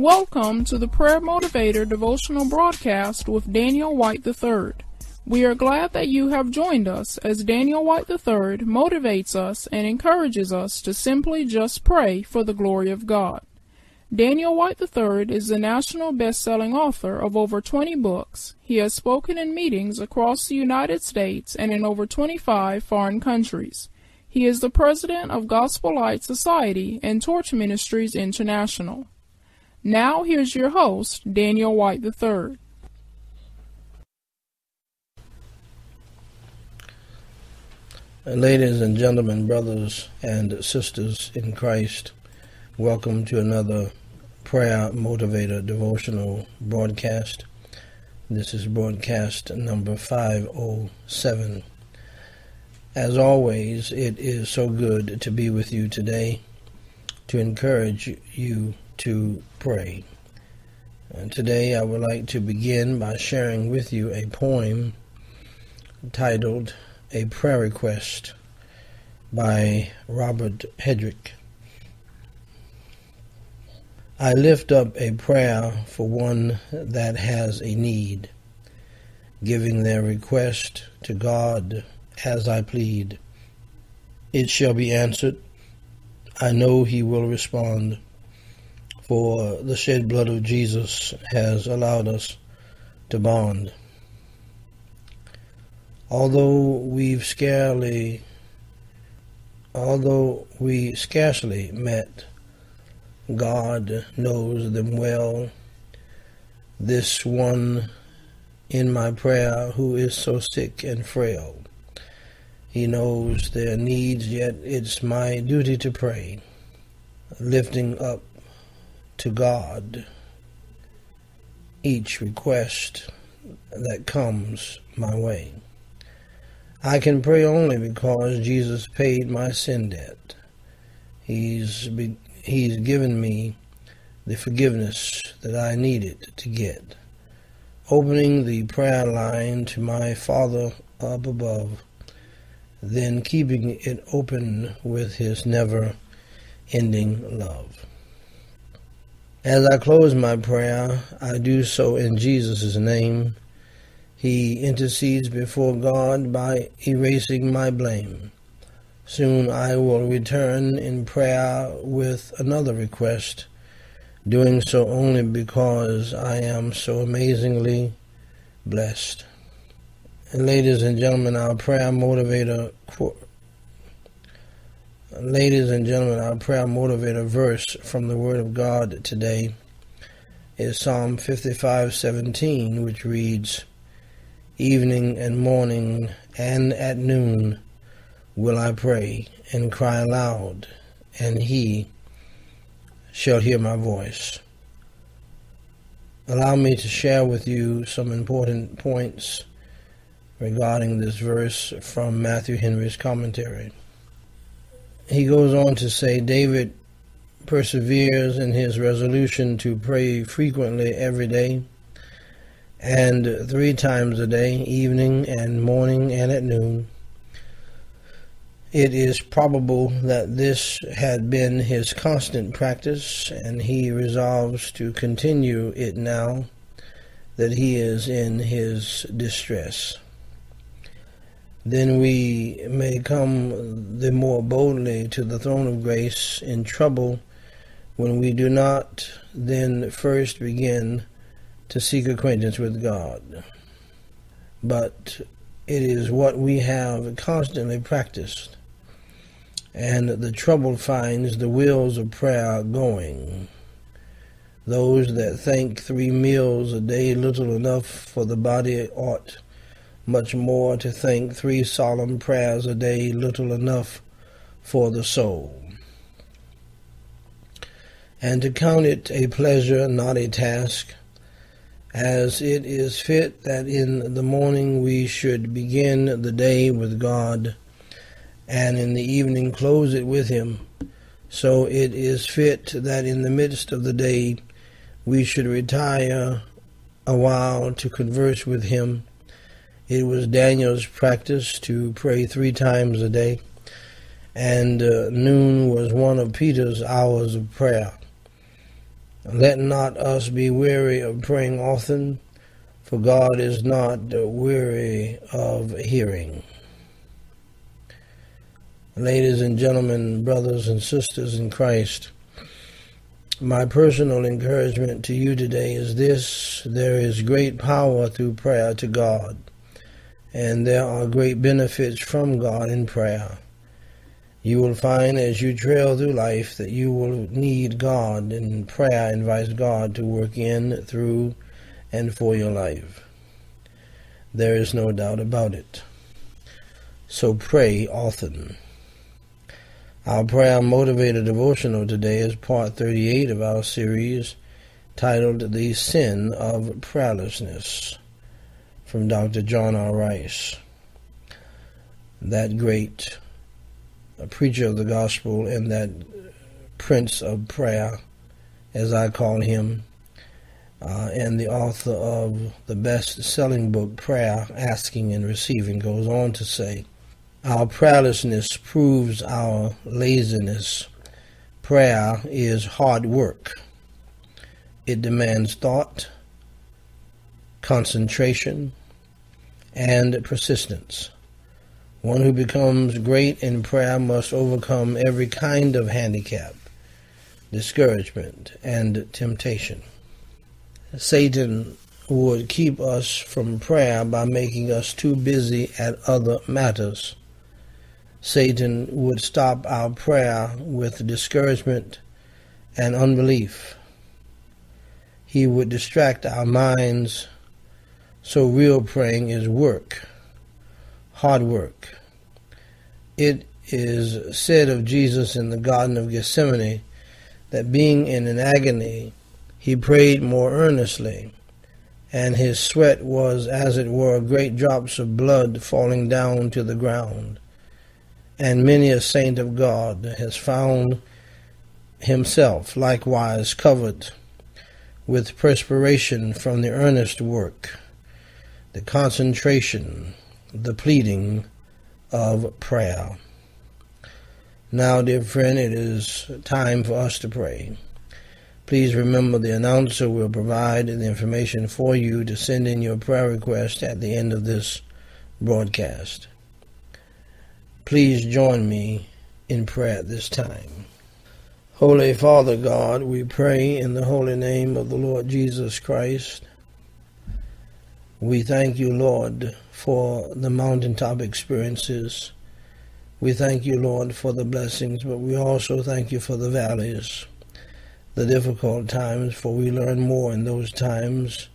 Welcome to the Prayer Motivator devotional broadcast with Daniel Whyte III. We are glad that you have joined us as Daniel Whyte III motivates us and encourages us to simply just pray for the glory of God. Daniel Whyte III is the national best-selling author of over 20 books. He has spoken in meetings across the United States and in over 25 foreign countries. He is the president of Gospel Light Society and Torch Ministries International. Now here's your host, Daniel Whyte III. Uh, ladies and gentlemen, brothers and sisters in Christ, welcome to another Prayer Motivator devotional broadcast. This is broadcast number 507. As always, it is so good to be with you today to encourage you to pray. And today I would like to begin by sharing with you a poem titled A Prayer Request by Robert Hedrick. I lift up a prayer for one that has a need, giving their request to God as I plead. It shall be answered. I know he will respond for the shed blood of Jesus has allowed us to bond. Although we've scarcely, although we scarcely met, God knows them well. This one in my prayer who is so sick and frail. He knows their needs, yet it's my duty to pray, lifting up to God each request that comes my way. I can pray only because Jesus paid my sin debt. He's be, he's given me the forgiveness that I needed to get. Opening the prayer line to my Father up above, then keeping it open with his never ending love. As I close my prayer, I do so in Jesus' name. He intercedes before God by erasing my blame. Soon I will return in prayer with another request, doing so only because I am so amazingly blessed. And ladies and gentlemen, our prayer motivator Ladies and gentlemen, our prayer motivator verse from the Word of God today is Psalm 55:17, which reads, "Evening and morning and at noon will I pray and cry aloud, and He shall hear my voice." Allow me to share with you some important points regarding this verse from Matthew Henry's commentary he goes on to say David perseveres in his resolution to pray frequently every day and three times a day, evening and morning and at noon. It is probable that this had been his constant practice, and he resolves to continue it now that he is in his distress then we may come the more boldly to the throne of grace in trouble when we do not then first begin to seek acquaintance with God. But it is what we have constantly practiced, and the trouble finds the wheels of prayer going. Those that think three meals a day little enough for the body ought much more to think three solemn prayers a day little enough for the soul. And to count it a pleasure, not a task, as it is fit that in the morning we should begin the day with God, and in the evening close it with Him. So it is fit that in the midst of the day we should retire a while to converse with Him it was Daniel's practice to pray three times a day, and uh, noon was one of Peter's hours of prayer. Let not us be weary of praying often, for God is not weary of hearing. Ladies and gentlemen, brothers and sisters in Christ, my personal encouragement to you today is this there is great power through prayer to God, and there are great benefits from God in prayer. You will find as you trail through life that you will need God, and prayer and invites God to work in, through, and for your life. There is no doubt about it. So pray often. Our prayer motivated devotional today is part 38 of our series titled The Sin of Prayerlessness from Dr. John R. Rice. That great preacher of the gospel and that prince of prayer, as I call him, uh, and the author of the best selling book, Prayer, Asking and Receiving, goes on to say, our prayerlessness proves our laziness. Prayer is hard work. It demands thought, concentration, and persistence. One who becomes great in prayer must overcome every kind of handicap, discouragement, and temptation. Satan would keep us from prayer by making us too busy at other matters. Satan would stop our prayer with discouragement and unbelief. He would distract our minds. So real praying is work, hard work. It is said of Jesus in the Garden of Gethsemane that being in an agony, he prayed more earnestly, and his sweat was, as it were, great drops of blood falling down to the ground and many a saint of God has found himself likewise covered with perspiration from the earnest work, the concentration, the pleading of prayer. Now, dear friend, it is time for us to pray. Please remember the announcer will provide the information for you to send in your prayer request at the end of this broadcast. Please join me in prayer at this time. Holy Father God, we pray in the holy name of the Lord Jesus Christ. We thank you, Lord, for the mountaintop experiences. We thank you, Lord, for the blessings, but we also thank you for the valleys, the difficult times, for we learn more in those times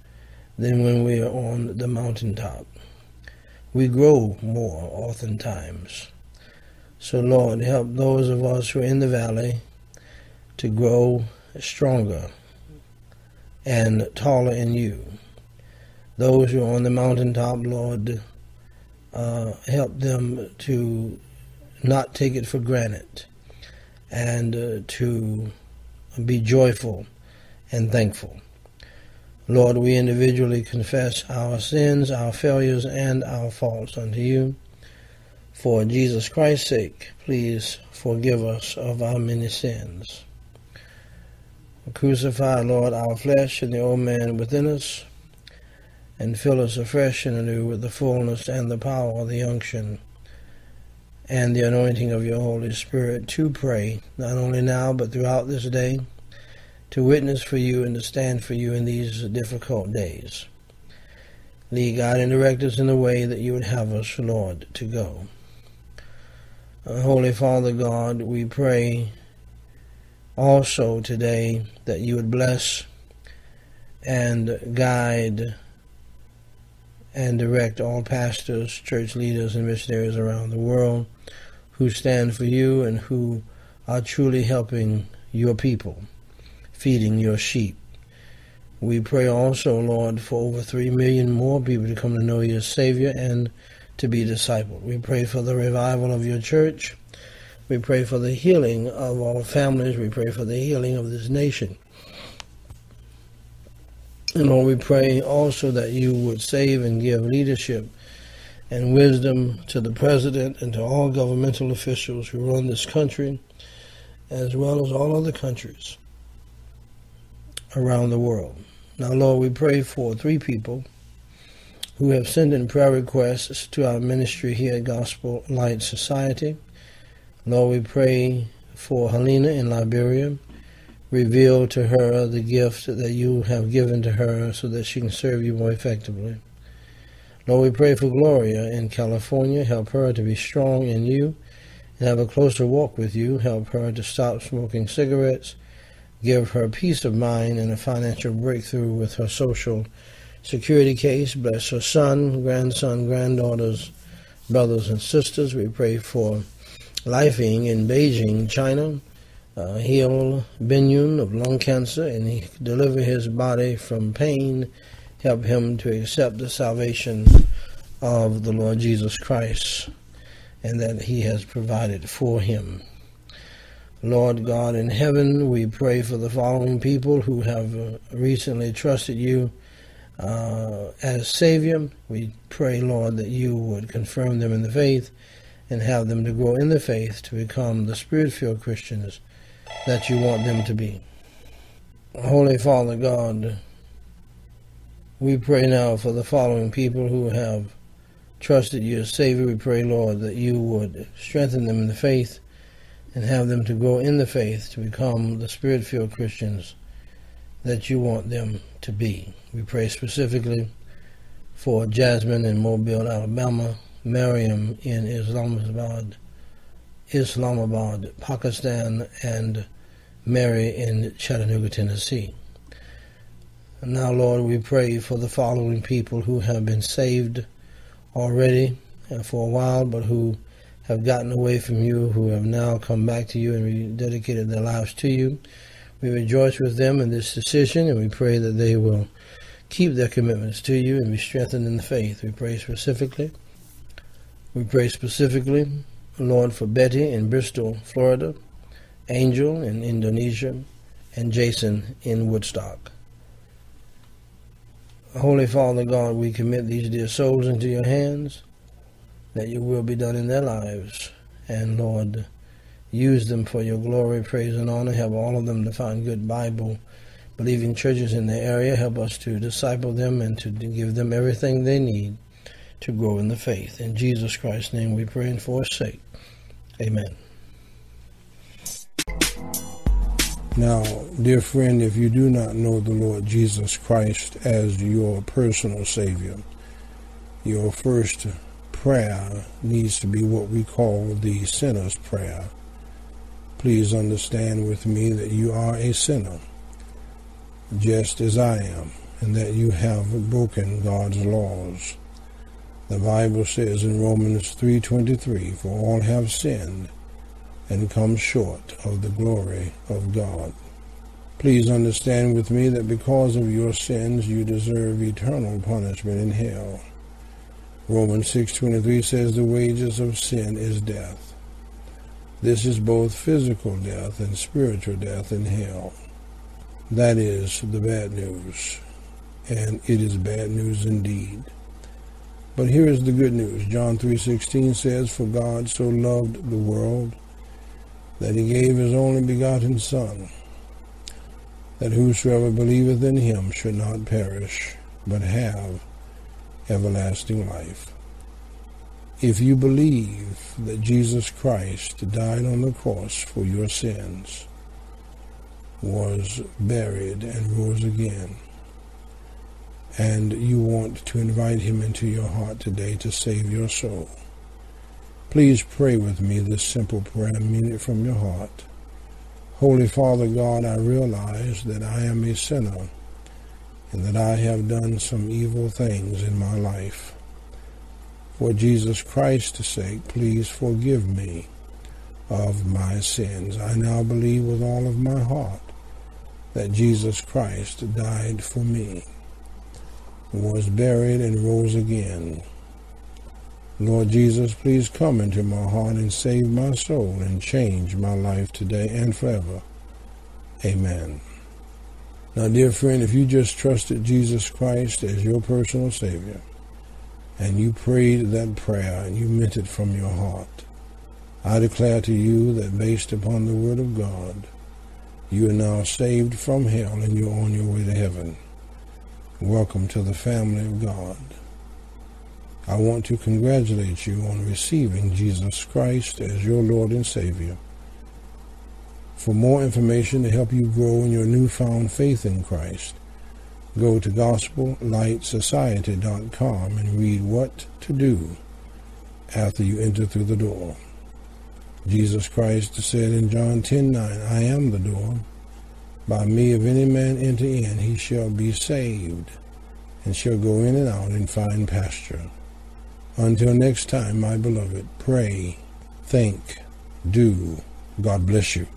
than when we are on the mountaintop. We grow more oftentimes. So, Lord, help those of us who are in the valley to grow stronger and taller in you. Those who are on the mountaintop, Lord, uh, help them to not take it for granted and uh, to be joyful and thankful. Lord, we individually confess our sins, our failures, and our faults unto you. For Jesus Christ's sake, please forgive us of our many sins. Crucify, Lord, our flesh and the old man within us, and fill us afresh and anew with the fullness and the power of the unction and the anointing of your Holy Spirit to pray, not only now, but throughout this day, to witness for you and to stand for you in these difficult days. Lead, God, and direct us in the way that you would have us, Lord, to go. Uh, Holy Father God, we pray also today that you would bless and guide and direct all pastors, church leaders, and missionaries around the world who stand for you and who are truly helping your people, feeding your sheep. We pray also, Lord, for over three million more people to come to know your Savior and to be discipled. We pray for the revival of your church. We pray for the healing of all families. We pray for the healing of this nation. And Lord, we pray also that you would save and give leadership and wisdom to the president and to all governmental officials who run this country, as well as all other countries. around the world. Now, Lord, we pray for three people who have sent in prayer requests to our ministry here at Gospel Light Society. Lord, we pray for Helena in Liberia. Reveal to her the gift that you have given to her so that she can serve you more effectively. Lord, we pray for Gloria in California. Help her to be strong in you and have a closer walk with you. Help her to stop smoking cigarettes. Give her peace of mind and a financial breakthrough with her social security case. Bless her son, grandson, granddaughters, brothers, and sisters. We pray for Lifing in Beijing, China. Uh, heal Binyun of lung cancer and deliver his body from pain help him to accept the salvation of the Lord Jesus Christ and that he has provided for him. Lord God in heaven, we pray for the following people who have uh, recently trusted you uh, as Savior. We pray, Lord, that you would confirm them in the faith and have them to grow in the faith to become the spirit filled Christians that you want them to be. Holy Father God, we pray now for the following people who have trusted you Savior. We pray, Lord, that you would strengthen them in the faith and have them to grow in the faith to become the spirit filled Christians that you want them to be. We pray specifically for Jasmine in Mobile, Alabama, Mariam in Islamabad, Islamabad, Pakistan, and Mary in Chattanooga, Tennessee. Now, Lord, we pray for the following people who have been saved already uh, for a while, but who have gotten away from you, who have now come back to you and rededicated their lives to you. We rejoice with them in this decision, and we pray that they will keep their commitments to you and be strengthened in the faith. We pray specifically. We pray specifically, Lord, for Betty in Bristol, Florida, Angel in Indonesia, and Jason in Woodstock. Holy Father God, we commit these dear souls into your hands, that your will be done in their lives. And Lord, use them for your glory, praise, and honor. Help all of them to find good Bible believing churches in their area. Help us to disciple them and to give them everything they need to grow in the faith. In Jesus Christ's name we pray and forsake. Amen. Now, dear friend, if you do not know the Lord Jesus Christ as your personal Savior, your first prayer needs to be what we call the sinner's prayer. Please understand with me that you are a sinner, just as I am, and that you have broken God's laws. The Bible says in Romans 3:23, "For all have sinned and come short of the glory of God. Please understand with me that because of your sins you deserve eternal punishment in hell. Romans 6:23 says the wages of sin is death. This is both physical death and spiritual death in hell. That is the bad news, and it is bad news indeed. But here is the good news. John 3:16 says, "For God so loved the world that he gave his only begotten Son, that whosoever believeth in him should not perish, but have everlasting life. If you believe that Jesus Christ died on the cross for your sins, was buried and rose again, and you want to invite him into your heart today to save your soul, Please pray with me this simple prayer mean it from your heart. Holy Father God, I realize that I am a sinner and that I have done some evil things in my life. For Jesus Christ's sake, please forgive me of my sins. I now believe with all of my heart that Jesus Christ died for me, was buried, and rose again Lord Jesus, please come into my heart and save my soul and change my life today and forever. Amen. Now, dear friend, if you just trusted Jesus Christ as your personal Savior, and you prayed that prayer and you meant it from your heart, I declare to you that based upon the Word of God, You are now saved from hell and you're on your way to heaven. Welcome to the family of God. I want to congratulate you on receiving Jesus Christ as your Lord and Savior. For more information to help you grow in your newfound faith in Christ, go to gospellightsociety.com and read what to do after you enter through the door. Jesus Christ said in John 10:9, I am the door. By me, if any man enter in, he shall be saved, and shall go in and out and find pasture. Until next time, my beloved, pray, think, do. God bless you.